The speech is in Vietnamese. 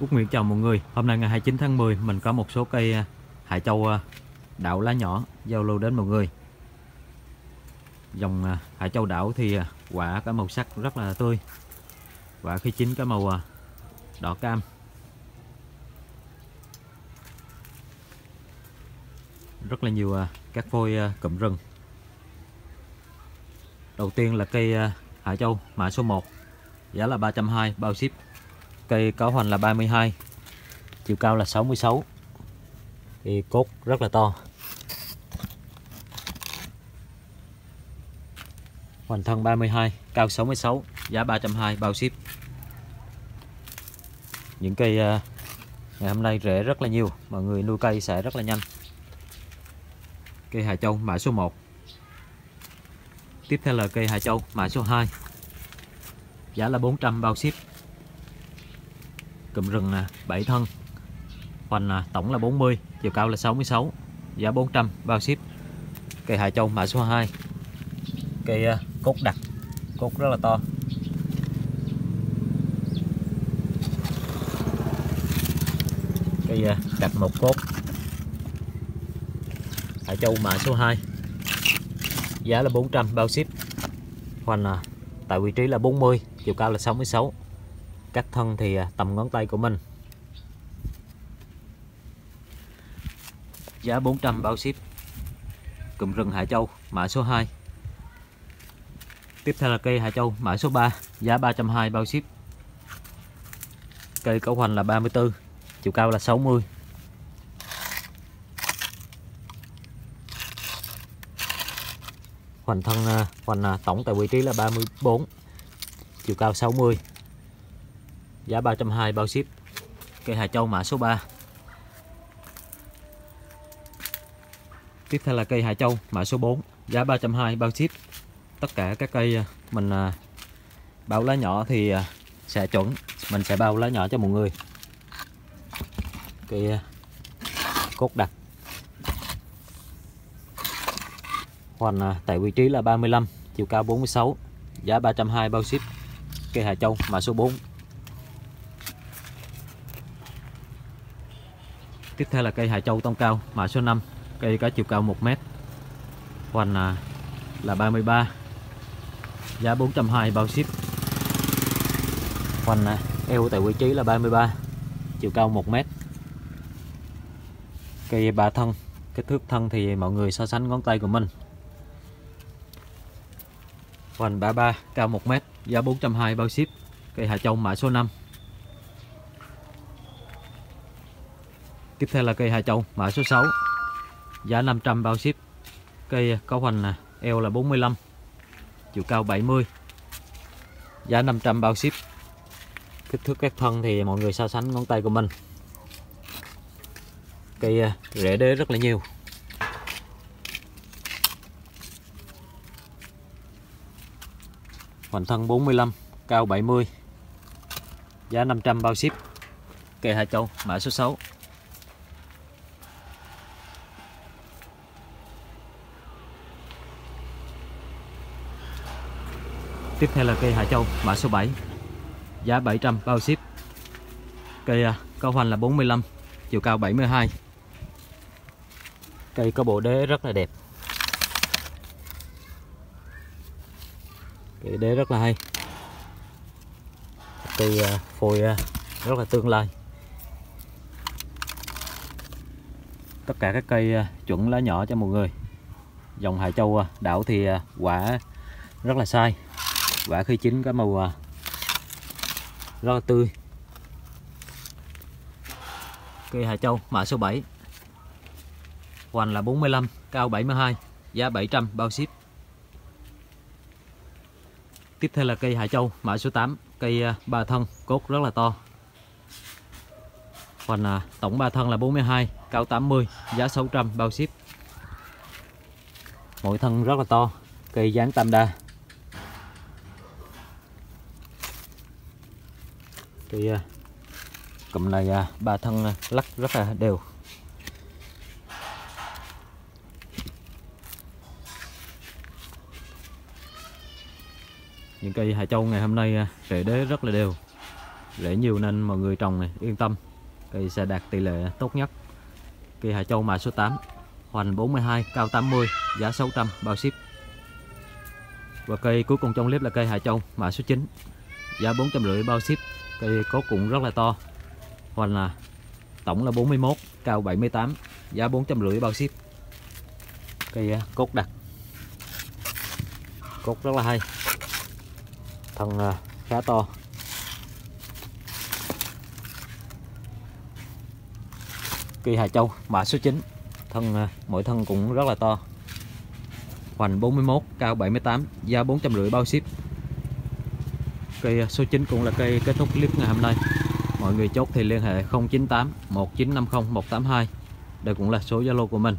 Út Nguyễn chào mọi người. Hôm nay ngày 29 tháng 10 mình có một số cây à, hải châu à, đảo lá nhỏ giao lưu đến mọi người. Dòng à, hải châu đảo thì quả có màu sắc rất là tươi. Quả khi chín có màu đỏ cam. Rất là nhiều các phôi cụm rừng. Đầu tiên là cây hải châu mã số 1 Giá là 320 bao ship. Cây cáo hoành là 32 Chiều cao là 66 Thì cốt rất là to. Hoành thân 32 Cao 66 Giá 320 bao ship. Những cây ờ, ngày hôm nay rễ rất là nhiều, Mọi người nuôi cây sẽ rất là nhanh. Cây Hà Châu, mã số 1 Tiếp theo là cây Hà Châu, mã số 2 Giá là 400 bao ship cụm rừng à, 7 thân. Hoành à, tổng là 40 chiều cao là 66 giá 400 bao ship. Cây hải châu mã số 2 cây à, cốt đặc. Cốt rất là to. Cây à, đặt một cốt. Hải châu mã số 2 giá là 400 bao ship. Hoành à, tại vị trí là 40 chiều cao là 66 cắt thân thì à, tầm ngón tay của mình. Giá 400 bao ship. Cụm rừng Hải Châu, mã số 2 tiếp theo là cây Hải Châu, mã số 3 giá 320 bao ship. Cây cấu hoành là 34 chiều cao là 60 hoành thân à, hoành à, tổng tại vị trí là 34 chiều cao 60 giá 320 bao ship. Cây Hà Châu mã số 3 tiếp theo là cây Hà Châu mã số 4 giá 320 bao ship. Tất cả các cây à, mình à, bao lá nhỏ thì à, sẽ chuẩn. Mình sẽ bao lá nhỏ cho mọi người. Cây cốt đặc. Hoành tại vị trí là 35 chiều cao 46 giá 320 bao ship. Cây Hà Châu mã số 4 Tiếp theo là cây Hải Châu tông cao mã số 5 Cây có chiều cao 1m Hoành à, là, là 33 Giá 420 bao ship. Hoành à, eo tại vị trí là 33 Chiều cao 1m Cây ba thân Kích thước thân thì mọi người so sánh ngón tay của mình. Hoành 33 cao 1m Giá 420 bao ship. Cây Hải Châu mã số 5 Tiếp theo là cây Hà Châu, mã số 6 Giá 500 bao ship. Cây có hoành là eo là 45 Chiều cao 70 Giá 500 bao ship. Kích thước các thân thì mọi người so sánh ngón tay của mình. Cây à, rễ đế rất là nhiều. Hoành thân 45 Cao 70 Giá 500 bao ship. Cây Hà Châu, mã số 6 Tiếp theo là cây Hải Châu mã số 7 Giá 700 bao ship. Cây à, có hoành là 45 Chiều cao 72 Cây có bộ đế rất là đẹp. Cây đế rất là hay. Cây à, phôi à, rất là tương lai. Tất cả các cây à, chuẩn lá nhỏ cho mọi người. Dòng Hải Châu à, đảo thì à, quả rất là sai quả khi chín có màu à, rất là tươi. Cây Hà Châu mã số 7 hoành là 45 cao 72 giá 700 bao ship. Tiếp theo là cây Hà Châu mã số 8 cây à, ba thân cốt rất là to. Hoành là tổng ba thân là 42 cao 80 giá 600 bao ship. Mỗi thân rất là to cây dáng tam đa. Thì à, cụm này à, ba thân à, lắc rất là đều. Những cây hải châu ngày hôm nay rễ đế rất là đều. Rễ nhiều nên mọi người trồng này yên tâm. Cây sẽ đạt tỷ lệ tốt nhất. Cây Hà Châu mã số 8 hoành 42 cao 80 giá 600 bao ship. Và cây cuối cùng trong clip là cây Hà Châu mã số 9 giá 450 bao ship cây có cũng rất là to. Hoành là tổng là 41 cao 78 giá 450 bao ship. Cây à, cốt đặc. Cốt rất là hay. Thân à, khá to. Cây Hà Châu, mã số 9 thân à, mỗi thân cũng rất là to. Hoành 41 cao 78 giá 450 bao ship cây à, số 9 cũng là cây kết thúc clip ngày hôm nay. Mọi người chốt thì liên hệ 098 1950 182 đây cũng là số Zalo của mình.